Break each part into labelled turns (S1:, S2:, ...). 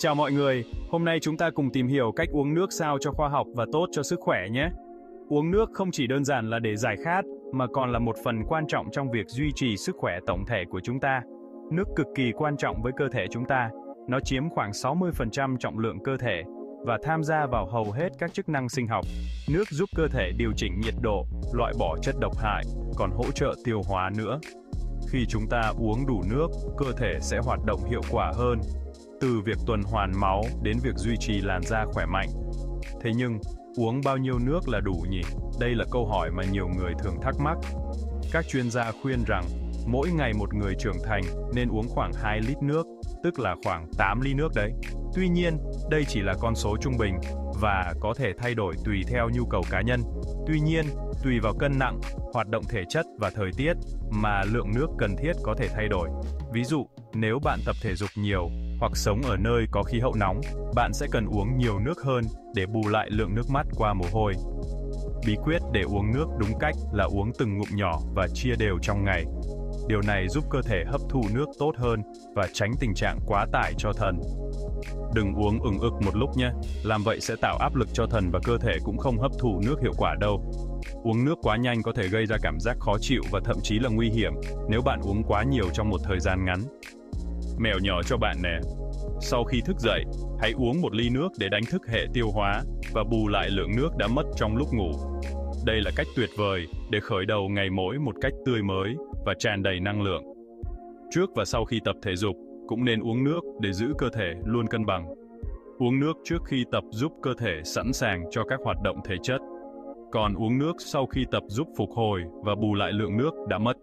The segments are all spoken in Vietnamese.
S1: Chào mọi người, hôm nay chúng ta cùng tìm hiểu cách uống nước sao cho khoa học và tốt cho sức khỏe nhé. Uống nước không chỉ đơn giản là để giải khát, mà còn là một phần quan trọng trong việc duy trì sức khỏe tổng thể của chúng ta. Nước cực kỳ quan trọng với cơ thể chúng ta, nó chiếm khoảng 60% trọng lượng cơ thể và tham gia vào hầu hết các chức năng sinh học. Nước giúp cơ thể điều chỉnh nhiệt độ, loại bỏ chất độc hại, còn hỗ trợ tiêu hóa nữa. Khi chúng ta uống đủ nước, cơ thể sẽ hoạt động hiệu quả hơn, từ việc tuần hoàn máu đến việc duy trì làn da khỏe mạnh. Thế nhưng, uống bao nhiêu nước là đủ nhỉ? Đây là câu hỏi mà nhiều người thường thắc mắc. Các chuyên gia khuyên rằng, mỗi ngày một người trưởng thành nên uống khoảng 2 lít nước, tức là khoảng 8 ly nước đấy. Tuy nhiên, đây chỉ là con số trung bình và có thể thay đổi tùy theo nhu cầu cá nhân. Tuy nhiên, tùy vào cân nặng, hoạt động thể chất và thời tiết mà lượng nước cần thiết có thể thay đổi. Ví dụ, nếu bạn tập thể dục nhiều hoặc sống ở nơi có khí hậu nóng, bạn sẽ cần uống nhiều nước hơn để bù lại lượng nước mắt qua mồ hôi. Bí quyết để uống nước đúng cách là uống từng ngụm nhỏ và chia đều trong ngày. Điều này giúp cơ thể hấp thu nước tốt hơn và tránh tình trạng quá tải cho thần. Đừng uống ừng ực một lúc nhé, làm vậy sẽ tạo áp lực cho thần và cơ thể cũng không hấp thụ nước hiệu quả đâu. Uống nước quá nhanh có thể gây ra cảm giác khó chịu và thậm chí là nguy hiểm nếu bạn uống quá nhiều trong một thời gian ngắn. Mèo nhỏ cho bạn nè. Sau khi thức dậy, hãy uống một ly nước để đánh thức hệ tiêu hóa và bù lại lượng nước đã mất trong lúc ngủ. Đây là cách tuyệt vời để khởi đầu ngày mỗi một cách tươi mới và tràn đầy năng lượng. Trước và sau khi tập thể dục, cũng nên uống nước để giữ cơ thể luôn cân bằng. Uống nước trước khi tập giúp cơ thể sẵn sàng cho các hoạt động thể chất. Còn uống nước sau khi tập giúp phục hồi và bù lại lượng nước đã mất.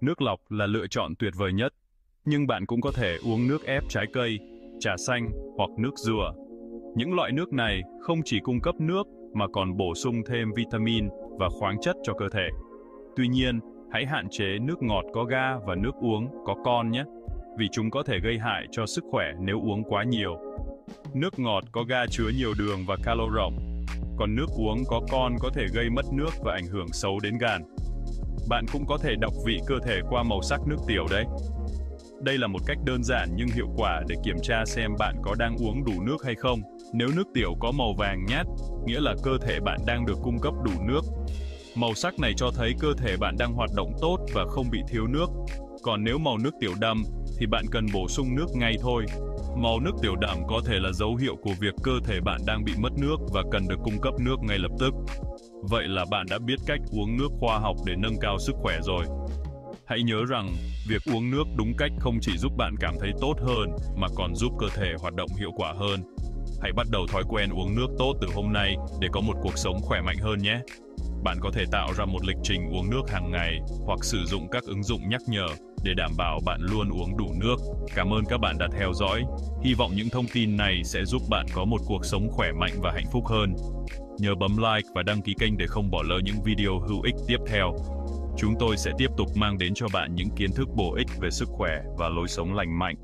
S1: Nước lọc là lựa chọn tuyệt vời nhất, nhưng bạn cũng có thể uống nước ép trái cây, trà xanh hoặc nước dừa. Những loại nước này không chỉ cung cấp nước mà còn bổ sung thêm vitamin và khoáng chất cho cơ thể. Tuy nhiên, hãy hạn chế nước ngọt có ga và nước uống có con nhé, vì chúng có thể gây hại cho sức khỏe nếu uống quá nhiều. Nước ngọt có ga chứa nhiều đường và calo rộng, còn nước uống có con có thể gây mất nước và ảnh hưởng xấu đến gan. Bạn cũng có thể đọc vị cơ thể qua màu sắc nước tiểu đấy. Đây là một cách đơn giản nhưng hiệu quả để kiểm tra xem bạn có đang uống đủ nước hay không. Nếu nước tiểu có màu vàng nhát, nghĩa là cơ thể bạn đang được cung cấp đủ nước. Màu sắc này cho thấy cơ thể bạn đang hoạt động tốt và không bị thiếu nước. Còn nếu màu nước tiểu đậm, thì bạn cần bổ sung nước ngay thôi. Màu nước tiểu đậm có thể là dấu hiệu của việc cơ thể bạn đang bị mất nước và cần được cung cấp nước ngay lập tức. Vậy là bạn đã biết cách uống nước khoa học để nâng cao sức khỏe rồi. Hãy nhớ rằng, việc uống nước đúng cách không chỉ giúp bạn cảm thấy tốt hơn, mà còn giúp cơ thể hoạt động hiệu quả hơn. Hãy bắt đầu thói quen uống nước tốt từ hôm nay để có một cuộc sống khỏe mạnh hơn nhé. Bạn có thể tạo ra một lịch trình uống nước hàng ngày hoặc sử dụng các ứng dụng nhắc nhở để đảm bảo bạn luôn uống đủ nước. Cảm ơn các bạn đã theo dõi. Hy vọng những thông tin này sẽ giúp bạn có một cuộc sống khỏe mạnh và hạnh phúc hơn. Nhớ bấm like và đăng ký kênh để không bỏ lỡ những video hữu ích tiếp theo. Chúng tôi sẽ tiếp tục mang đến cho bạn những kiến thức bổ ích về sức khỏe và lối sống lành mạnh.